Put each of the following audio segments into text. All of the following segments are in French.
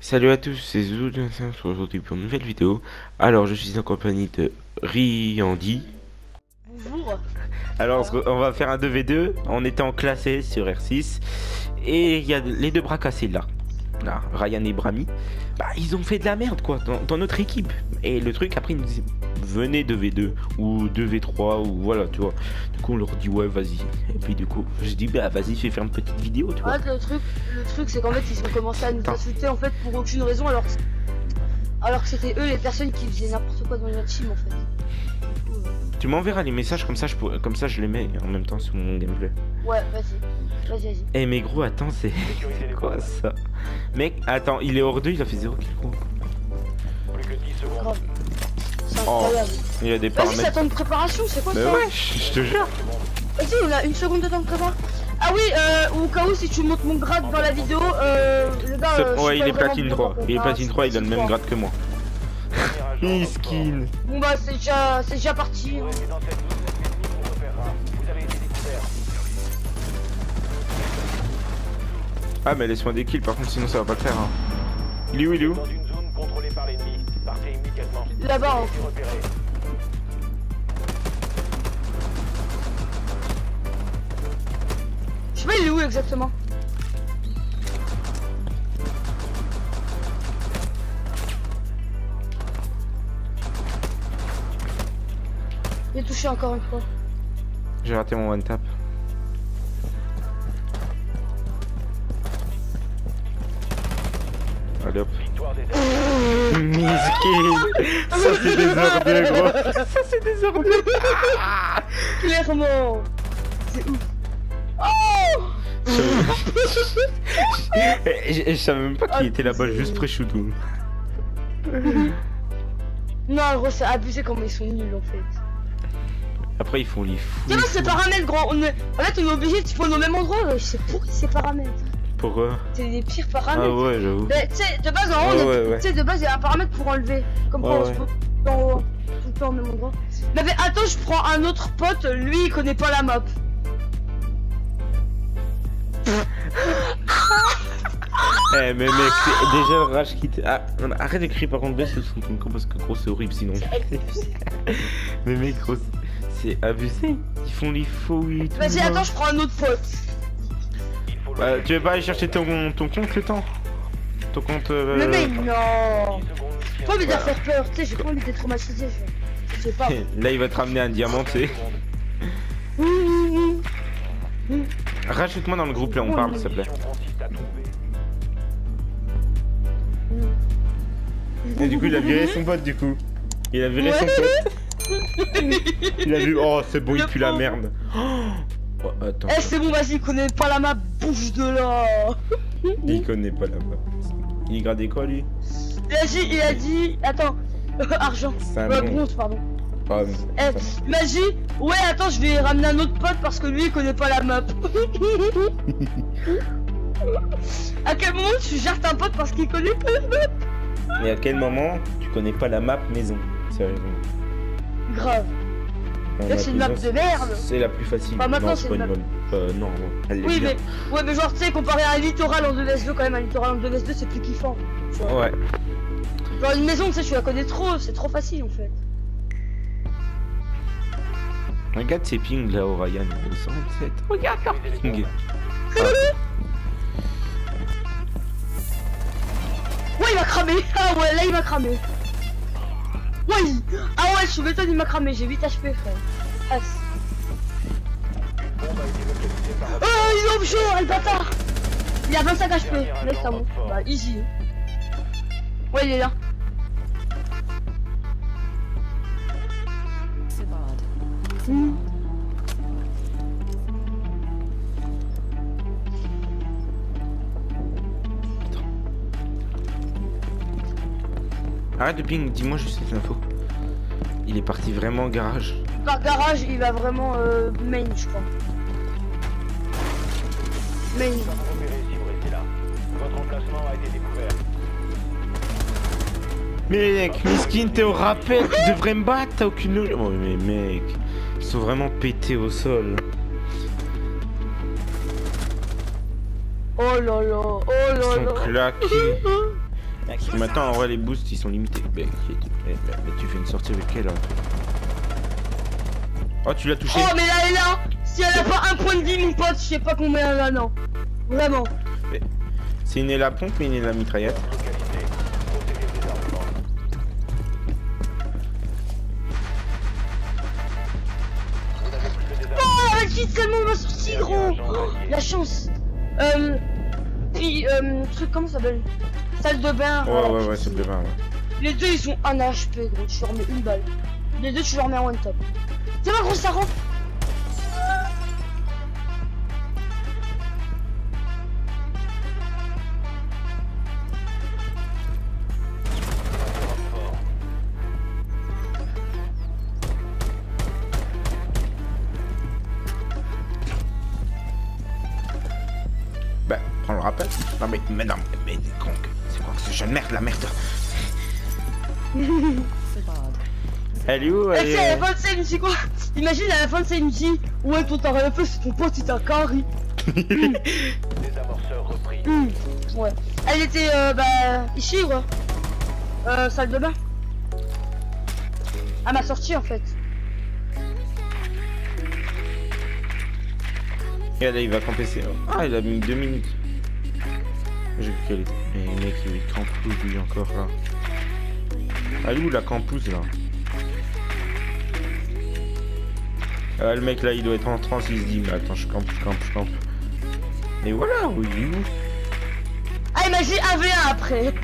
Salut à tous, c'est Zouzou aujourd'hui pour une nouvelle vidéo. Alors, je suis en compagnie de Riandi. Bonjour. Alors, on va faire un 2v2. On était en classé sur R6. Et il y a les deux bras cassés là. Là, Ryan et Brami. Bah, ils ont fait de la merde quoi dans, notre équipe. Et le truc, après, ils nous disent venez 2v2 ou 2v3 ou voilà, tu vois. Du coup, on leur dit ouais, vas-y. Et puis, du coup, je dis bah, vas-y, je vais faire une petite vidéo, tu vois. le truc, le truc c'est qu'en fait, ils ont commencé à nous insulter en fait pour aucune raison alors alors que c'était eux les personnes qui faisaient n'importe quoi dans notre team en fait. Tu m'enverras les messages comme ça, je comme ça je les mets en même temps sur mon gameplay. Ouais, vas-y. Vas-y, vas-y. Eh mais gros, attends, c'est quoi ça? Mec, attends, il est hors 2, il a fait 0 kill gros. Plus que 10 secondes. C'est oh, il y a des paramètres. Vas-y, ça temps de préparation, c'est quoi mais ça? ouais, je te jure. Vas-y, on a une seconde de temps de préparation. Ah oui, euh, au cas où si tu montes mon grade dans la vidéo, euh, le gars. Euh, ouais, il est platine 3. Il est platine 3, il a le même grade que moi. Miskin. Bon bah c'est déjà, c'est déjà parti. Ah mais laisse-moi des kills par contre sinon ça va pas le faire hein. Il est où il est où Là-bas hein. Je sais pas il est où exactement? Il est touché encore une fois. J'ai raté mon one tap. Allez hop. Miskin Ça c'est des ordures gros Ça c'est des ordures Clairement C'est ouf Oh je, savais même pas qu'il était là-bas juste près tout. Non gros c'est abusé comment ils sont nuls en fait. Après ils font les fous. C'est ces paramètres gros on est... En fait on est obligé de spawn au même endroit, c'est pourri ces paramètres. Pourquoi C'est les pires paramètres. Ah ouais, j'avoue. Mais tu sais, de base, en haut, tu sais, de base, il y a un paramètre pour enlever. Comme quand on se en haut, tout le temps au même endroit. Mais, mais attends, je prends un autre pote, lui, il connaît pas la map. Eh mais mec, déjà le rage qui Ah, arrête d'écrire par contre baisse son ton parce que gros c'est horrible sinon. mais mec gros, c'est abusé. Ils font les faux Vas-y attends, je prends un autre pote. Bah, tu veux pas aller chercher ton, ton compte le temps? Ton compte. Euh... Mais mec, non Faut envie de faire peur, tu sais, j'ai pas envie d'être traumatisé. Je sais pas. Là, il va te ramener un diamant, tu sais. Rajoute-moi dans le groupe là, on parle, s'il te plaît. Et du coup, il a viré son pote, du coup. Il a viré son pote. il a vu, oh, c'est bon, il pue la merde. Oh, attends. Eh, c'est bon, vas-y, il connaît pas la map, bouge de là. il connaît pas la map. Il gradait quoi, lui? Il a dit, il a dit, attends, argent. Euh, bronze, pardon. Ah, eh, magie Ouais, attends, je vais ramener un autre pote parce que lui, il connaît pas la map. à quel moment tu gères un pote parce qu'il connaît pas la map Mais à quel moment tu connais pas la map maison Sérieusement. Grave c'est une map de merde C'est la plus facile. Pas maintenant, c'est une map. Euh, non, elle Oui, mais, ouais, mais genre, tu sais, comparé à un littoral en 2vs2, quand même, un littoral en 2vs2, c'est plus kiffant. Ouais. Genre, une maison, tu sais, tu la connais trop, c'est trop facile en fait. Regarde ces pings là, Ryan, 127. Regarde leur ping. M'a cramé. Ouais Ah ouais, je suis m'étonne, il m'a cramé, j'ai 8 HP frère. Ah, oh, il est offshore, le bâtard Il a 25 HP, laisse ça bon. Bah, easy. Ouais, il est là. Mmh. Arrête de ping, dis-moi juste cette info. Il est parti vraiment garage. Par garage, il va vraiment euh, main, je crois. Main. Votre emplacement a été découvert. Mec, Miskin, t'es au rappel, tu devrais me battre, t'as aucune... Oh mais mec, ils sont vraiment pétés au sol. Oh là là, oh là là. Ils sont claqués. Maintenant, en vrai, les boosts, ils sont limités. Mais, tu fais une sortie avec elle, là. Oh, tu l'as touché. Oh, mais là, elle est là. Si elle a pas un point de vie, mon pote, je sais pas combien elle a, non. Vraiment. C'est une la pompe, mais une la mitraillette. Oh, la fille tellement m'a sorti, gros. la chance. Euh. Puis, euh, truc, comment ça s'appelle? Salle de bain. Ouais, ouais, ouais, salle de bain, ouais. Les deux, ils sont un HP, gros. Tu leur mets une balle. Les deux, tu leur mets en one top. C'est pas gros, ça rentre. Bah, prends le rappel. Non mais, mais non, mais, mais c'est quoi que ce jeu de merde, la merde. Elle est où elle est... à la fin de CMJ quoi? Imagine à la fin de CMJ Ouais toi t'as rien fait c'est ton pote il t'a carré. Les amorceurs repris. Mmh. Ouais. Elle était euh, bah ici quoi? Euh salle de bain. À ma sortie en fait. Et là il va camper Ah il a mis deux minutes J'ai vu qu'elle était... Mais mec il est campouze lui encore là. Elle est où la campouze là Ah, le mec là il doit être en transe, il se dit mais attends je campe, je campe, je campe. Et voilà, oui, où? Ah il m'a dit 1v1 après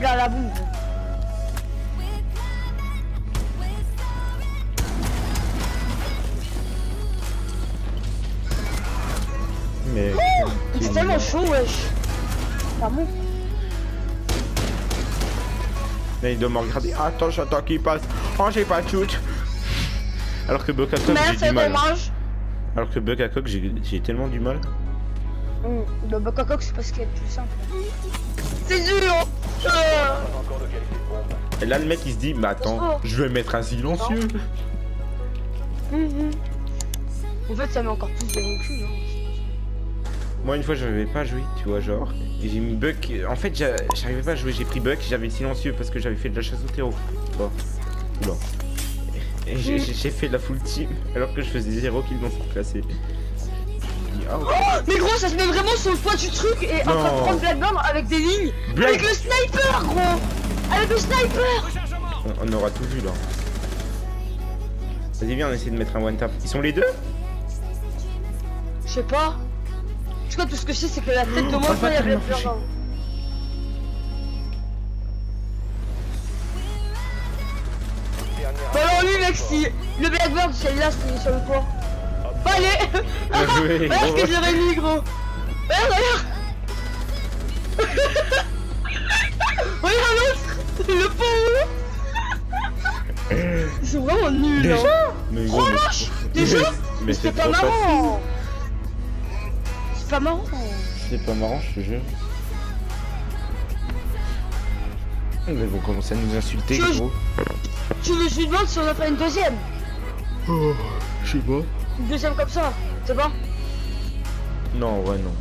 La boue. Mais. c'est tellement chaud, wesh. Pas bon. Mais il doit me regarder. Attends, j'attends qu'il passe. Oh, j'ai pas de shoot. Alors que Buck j'ai du mal. Alors que Buck j'ai tellement du mal. Mmh, le Buck c'est parce qu'il est plus simple. C'est dur Et là, le mec il se dit, mais attends, je vais mettre un silencieux. Mmh. En fait, ça met encore plus de recul. Hein. Moi une fois j'avais pas joué, tu vois genre, et j'ai mis Buck, en fait j'arrivais pas à jouer, j'ai pris Buck, j'avais silencieux parce que j'avais fait de la chasse au terreau. Bon, oula. Et j'ai fait la full team alors que je faisais 0 kills dans cette Oh, mais gros ça se met vraiment sur le poids du truc et en train de prendre Blackburn avec des lignes. Avec le sniper gros. Avec le sniper. On, aura tout vu là. Vas-y viens on essaie de mettre un one tap. Ils sont les deux? Je sais pas. Tout ce que je sais, c'est que la tête de moi, il y avait plus Bah alors lui mec si le Blackbird celle-là c'était sur le toit. Regarde ce que j'aurais mis gros Regarde regarde Regarde l'autre Le pauvre Ils sont vraiment nuls Déjà hein. Mais Oh vache Déjà Mais c'est pas marrant c'est pas marrant. C'est pas marrant, je te jure. Ils vont commencer à nous insulter, gros. Je lui demande si on a pas une deuxième Oh, je sais pas. Une deuxième comme ça, c'est bon Non, ouais, non.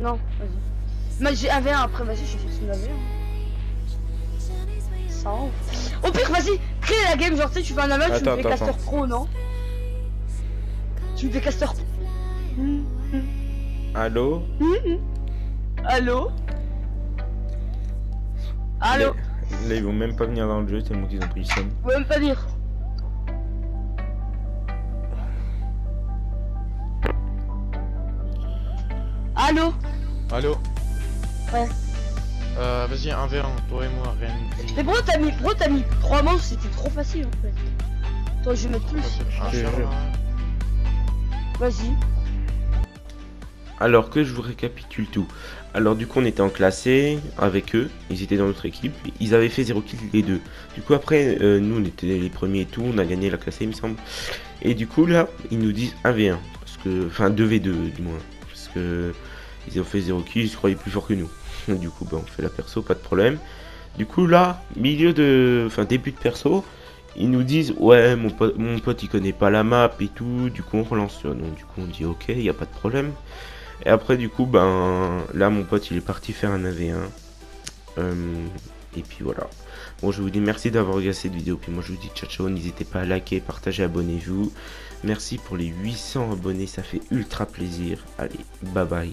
Non, vas-y. Mais j'ai un V1 après, vas-y, je fais une V1. Ça Au pire, vas-y, crée la game, genre tu sais, tu fais un aval, tu me fais caster pro, non Tu me fais caster pro. Allô Allô Allô là, ils vont même pas venir dans le jeu tellement qu'ils ont pris le seum. Ils vont même pas dire. Allô Allô Ouais. Euh, vas-y, 1v1, toi et moi, rien. Mais bro, t'as mis, bro, t'as mis 3 manches, c'était trop facile en fait. Toi, je vais mettre plus. Vas-y. Alors que je vous récapitule tout. Alors du coup on était en classé avec eux, ils étaient dans notre équipe, ils avaient fait 0 kill les deux. Du coup après euh, nous on était les premiers et tout, on a gagné la classée il me semble. Et du coup là ils nous disent 1v1, parce que, enfin 2v2 du moins, ils ont fait 0 kill, ils se croyaient plus fort que nous. du coup bah, on fait la perso, pas de problème. Du coup là, milieu de, enfin début de perso, ils nous disent ouais mon pote, mon pote il connaît pas la map et tout, du coup on relance. Donc du coup on dit ok, il y a pas de problème. Et après, du coup, ben là, mon pote, il est parti faire un AV1. Euh, et puis voilà. Bon, je vous dis merci d'avoir regardé cette vidéo. Puis moi, je vous dis ciao, ciao. N'hésitez pas à liker, partager, abonnez-vous. Merci pour les 800 abonnés, ça fait ultra plaisir. Allez, bye bye.